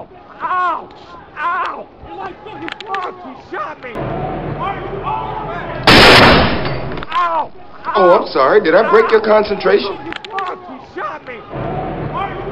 Ow! Ow! Ow! You like fucking fuck! He shot me! Ow! Ow! Oh, I'm sorry. Did I break your concentration? Fuck! He shot me!